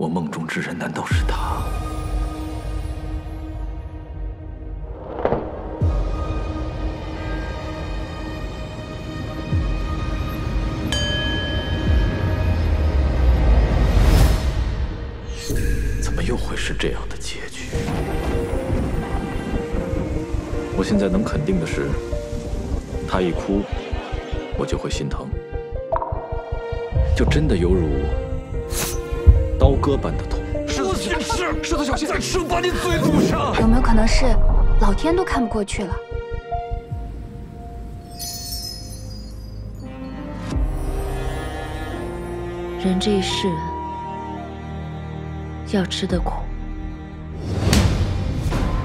我梦中之人难道是他？怎么又会是这样的结局？我现在能肯定的是，他一哭，我就会心疼，就真的犹如割般的痛。狮子小心，狮子小心，再吃我把你嘴堵上。有没有可能是老天都看不过去了？人这一世要吃的苦，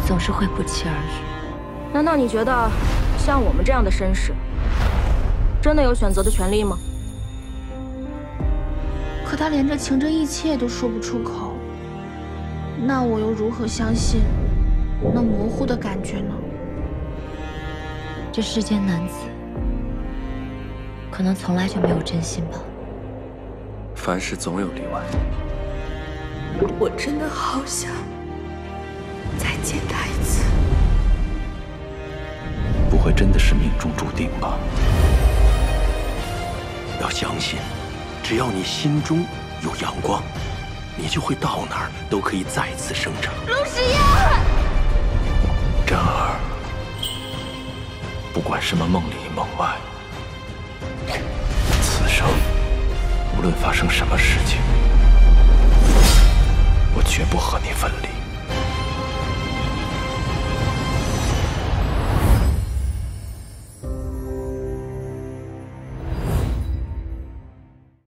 总是会不期而遇。难道你觉得像我们这样的绅士，真的有选择的权利吗？可他连这情真意切都说不出口，那我又如何相信那模糊的感觉呢？这世间男子，可能从来就没有真心吧。凡事总有例外。我真的好想再见他一次。不会真的是命中注定吧？要相信，只要你心中有阳光，你就会到哪儿都可以再次生长。陆时言，真儿，不管什么梦里梦外，此生无论发生什么事情，我绝不和你分离。